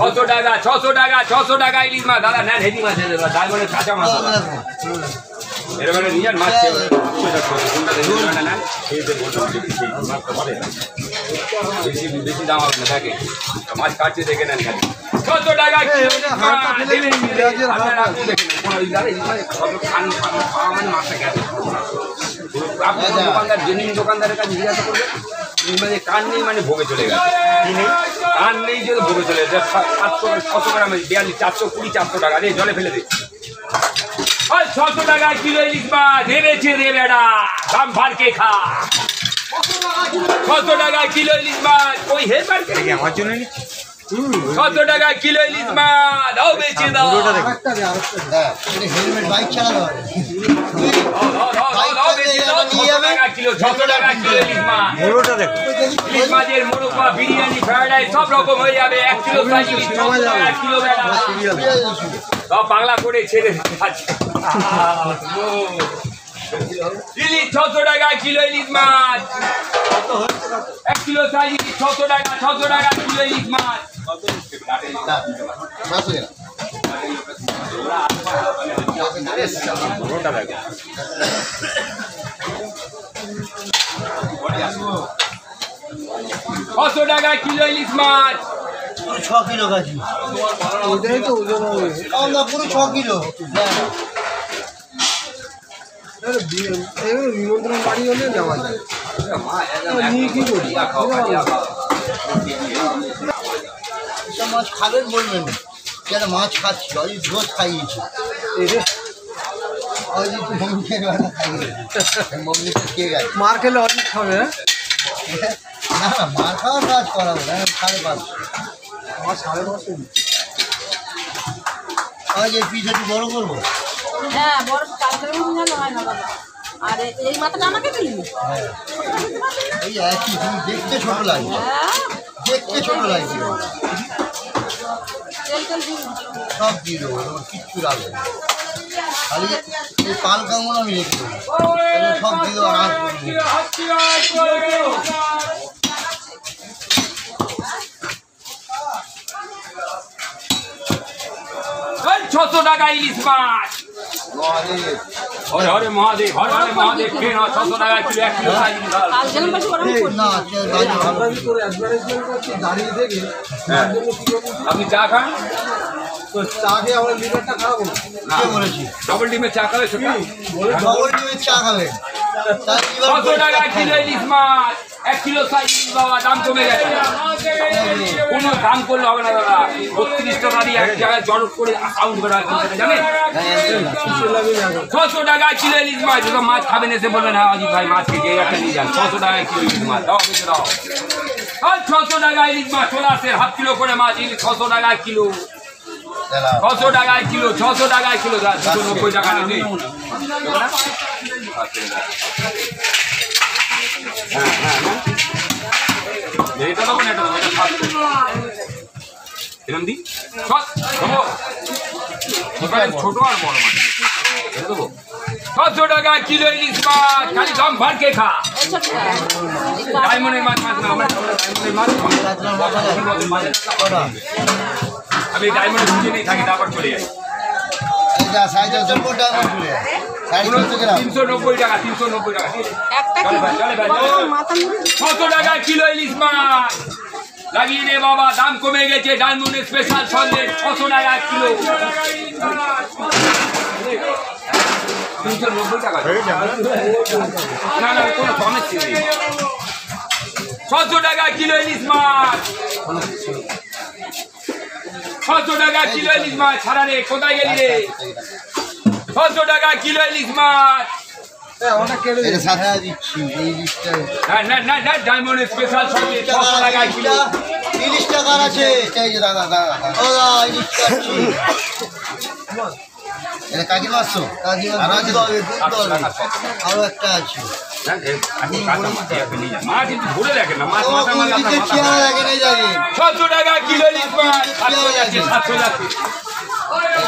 ছশো টাকা ছশো টাকা ছশো টাকা ইলিশ মাছ। দাদা নেন হেডি মাছ ডায়মন্ডের কাঁচা মাছ। এরকম নিজের। বেশি বেশি দাম হবে না কাটছে দেখে নেন খালি। ছশো টাকা দেখে দাদা, খান খাওয়া মানে মাছটা গেছে। আপনি দোকানদার জেনুইন দোকানদারের কাছে জিজ্ঞাসা করবেন। মাছের কান নেই মানে ভোগে চলে গেছে। কি নেই যে ভোগে চলে সাতশো ছশো গ্রামে বিয়াল্লিশ, চারশো, কুড়ি, চারশো টাকা রে জলে ফেলে দে ওই ছশো টাকা কিলো ইলিশ মাছ হেরেছে রে বেড়া, দাম ভারকে খা? ছশো টাকা কিলো ইলিশ ওই হে পারকে রেখে আমার নিচ্ছি ছশো টাকা কিলো ইলিশ মাছ দাও বেচে দাও বাংলা করে ছেড়ে ছশো টাকা কিলো ইলিশ মাছ এক কিলো সাইজ, ছশো টাকা ছশো টাকা কিলো ইলিশ মাছ। ছশো টাকা কিলো ইলিশ মাছ ছ কিলো গাছি ওটাই তো ওজন হবে পুরো ছ কিলো নিমন্ত্রণ বাড়ি হলে নেওয়া যায় নিয়ে কি করি এসব মাছ খাবেন বলবেন কেন মাছ খাচ্ছি অজি রোজ খাইয়েছি। বেলা খেয়ে? গেছে মার খেলে অনেক খাবে হ্যাঁ? না না মাছ খাওয়ার কাজ করাবো না সাড়ে পাঁচশো আমার সাড়ে পাঁচশো। আজ এই পিস একটু বড় করব? হ্যাঁ বড় হয় না বাবা। আর এই মাথাটা আমাকে দিলি? হ্যাঁ। এই একই তুমি দেখতে ছোট লাগবে। হ্যাঁ। দেখতে ছোট লাগবে। দিন সব দিয়ে দেবো তোমার কিচ্ছু লাগবে। খালি এই কামড় আমি রেখে দেবো সব দিয়ে দেবো আর। ছশো টাকা ইলিশ মাছ হরে হরে মহাদেব হরে হরে মহাদেব নাও ছশো টাকা কিলো এক কিলো সাইজ না হ্যাঁ। আপনি চা খান? তো চা খেয়ে আমরা লিভারটা খারাপ না কে বলেছি? ডবল ডিমের চা খাবে সেটা? ডবল নিয়ে চা খাবে। টাকা কিলো ইলিশ মাছ? এক কিলো দাম কমে গেছে। কোনো দাম করলে হবে না দাদা। বত্রিশ টাকা ছশো টাকা কিলো ইলিশ মাছ। যখন মাছ খাবেন এসে বলবেন হ্যাঁ অজিত ভাই, মাছ খেয়ে একটা নিয়ে যান। ছশো টাকা কিলো ইলিশ মাছ। দাও দাও। ছশো টাকা ইলিশ মাছ চলে আসে হাফ কিলো করে মাছ ইলিশ ছশো টাকা কিলো। ছশো টাকায় কিলো ছশো টাকায় কিলো দাদা দুশো নব্বই টাকা নেই। হ্যাঁ হ্যাঁ হ্যাঁ এটা দেবো না এটা দেবো এটা দেবো। ছোট আর বড় মাছ এটা দেবো। ছশো টাকা কিলো ইলিশ মাছ খালি দম ভারকে খা। ডায়মন্ডের মাছ মাছ না আমরা ডায়মন্ডের মাছ। আমি ডায়মন্ডের বুঝে নেই থাকি তারপর চলে যাই। তিনশো নব্বই টাকা তিনশো নব্বই টাকা। একটা চলে ভাই চলে ভাই। মাথা মুড়ি? ছশো টাকা কিলো ইলিশ মাছ। লাগিয়ে নে বাবা দাম কমে গেছে। ডায়মন্ডের স্পেশাল সন্দেশ ছশো টাকা কিলো। তিনশো নব্বই টাকা। না না কোনো সমস্যা নেই। ছশো টাকা কিলো ইলিশ মাছ। ছশো টাকা কিলো ইলিশ মাছ ছাড়া রে কোথায় গেলি রে? ছশো টাকা কিলো ইলিশ মাছ। অনেক কেটে দিচ্ছি এই না না না না ডায়মন্ডের স্পেশাল ছশো টাকা কিলো। তিরিশ টাকার আছে। দাদা দাদা দুধ হবে দুধ হবে আরও একটা আছে। ছশো টাকা কিলো মাছ সাতশো যাচ্ছে যাচ্ছে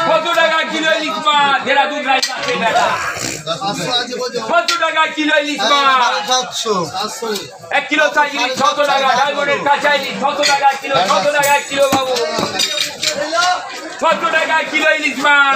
ছশো টাকা কিলো ইলিশ মাছ দেরাদুন রাইস আছে বেটা ছশো টাকা কিলো ইলিশ মাছ এক কিলো সাইজ ইলিশ ছশো টাকা ডায়মন্ডের ছশো টাকা কিলো ছশো টাকা কিলো বাবু টাকা কিলো ইলিশ মাছ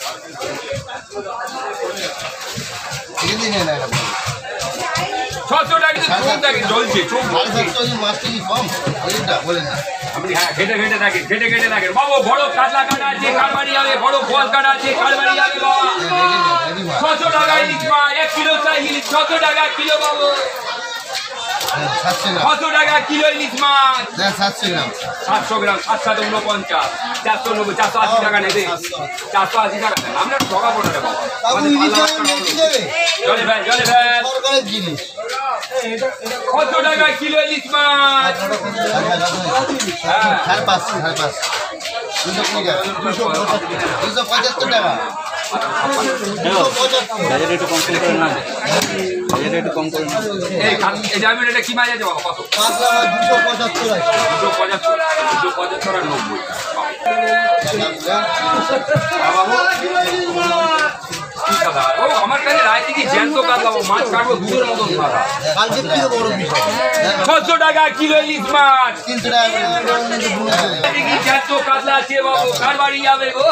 ছশো টাকা চোখ দেখে জ্বলছে চোখ আপনি হ্যাঁ ঘেটে ঘেটে থাকেন ঘেটে ঘেটে থাকেন। বাবু বড় কাতলা কাটা আছে কালবাড়ি হবে বড় ফল কাটা আছে কালবাড়ি হবে বাবা। ছশো টাকা ইলিশ মাছ এক কিলো চাই ইলিশ ছশো টাকা কিলো বাবু। হ্যাঁ, ছশো টাকা কিলো ইলিশ মাছ? সাতশো গ্রাম। সাত সাত উনপঞ্চাশ চারশো নব্বই চারশো আশি টাকা নেবে। চারশো আশি। টাকা আমরা ঠকা পড়ে রে বাবা বাবু আমাদের ইলিশ পাল্লা মাছ একটা নিয়ে কি হলো। দেবে জলে ভ্যান জিনিস। কত টাকা কিলো ইলিশ মাছ? হ্যাঁ। সাড়ে পাঁচশো সাড়ে পাঁচশো। দুশো পঁচাত্তর টাকা। বাজারে একটু কম করে না বাজারে একটু কম করে না এই খান- এটা কি আছে বাবা কত? দুশো পঁচাত্তর দুশো পঁচাত্তর দুশো পঁচাত্তর আর নব্বই। হ্যাঁ, বাবু। কি কাদা ও আমার কাছে রাইতে কি জ্যান্ত কাতলা মাছ কাটবো দুধের মতন কাদা কালকে থেকে বড় বিষয় ছশো টাকা কিলো ইলিশ মাছ। তিনশো টাকা কি জ্যান্ত আছে বাবু? কার বাড়ি যাবে গো?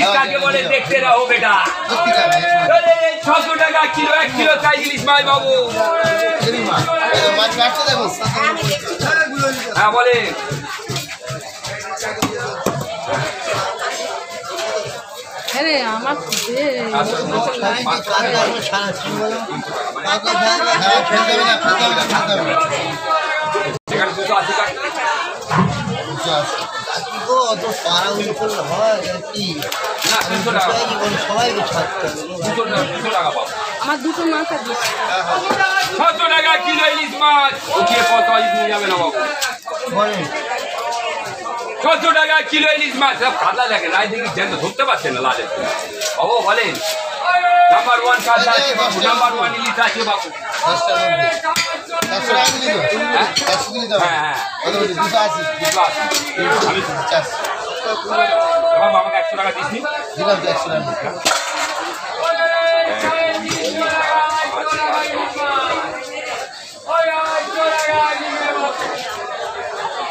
হ্যাঁ দেখতে রাখো বেটা। ছশো টাকা কিলো এক কিলো চাই ইলিশ মাছ বাবু। মাছ। কাটছে দেখো। হ্যাঁ বলে। আমার হ্যাঁ গো অত পাড়াগুলো করলে হয় কি? না সবাই কি সবাইকে ছাড়তে হবে। টাকা টাকা আমার দুটো মাছ। আছে ছশো টাকা কিলো ইলিশ মাছ। উঠিয়ে কত ইলিশ নিয়ে যাবে না বাবু? বলেন। ছশো টাকা কিলো ইলিশ মাছ। কাতলা দেখে রায় দেখি জ্যান্ত ধরতে পারছেন না লালের বাবু বলেন। নাম্বার ওয়ান কাতলা আছে বাবু নাম্বার ওয়ান ইলিশ আছে বাবু। মধ্যে চারশো। টাকা দিলি তো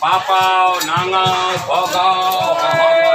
Papau, Nangau, Bogau, Bogau.